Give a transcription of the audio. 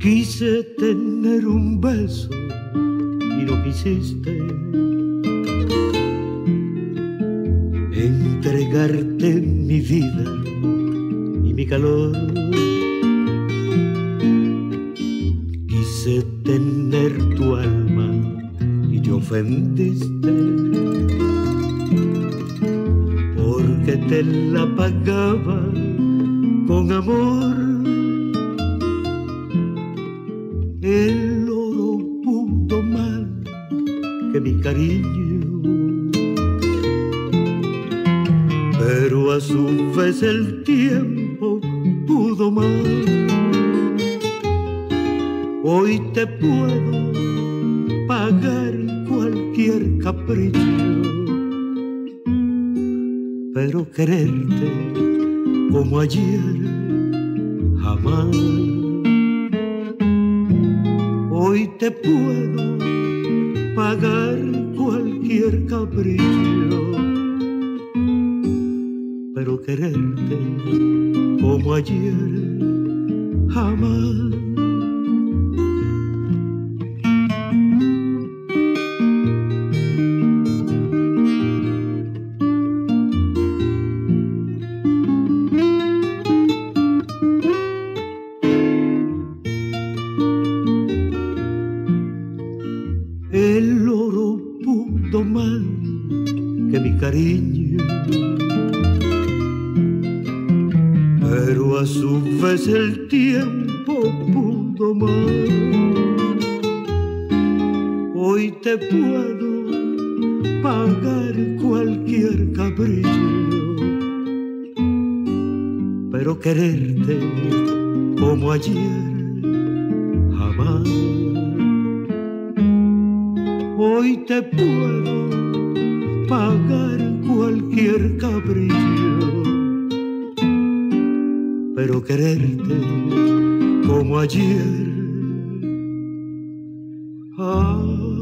Quise tener un beso y no quisiste. Entregarte mi vida y mi calor. Quise tener tu alma y te ofendiste. Porque te la pagaba con amor. El oro pudo más que mi cariño. Pero a su vez el tiempo pudo más. Hoy te puedo pagar cualquier capricho, pero quererte como ayer jamás. Hoy te puedo pagar cualquier capricho, pero quererte como ayer jamás. Que mi cariño, pero a su vez el tiempo pudo más. Hoy te puedo pagar cualquier capricho, pero quererte como ayer jamás. Hoy te puedo pero quererte como ayer. jamás.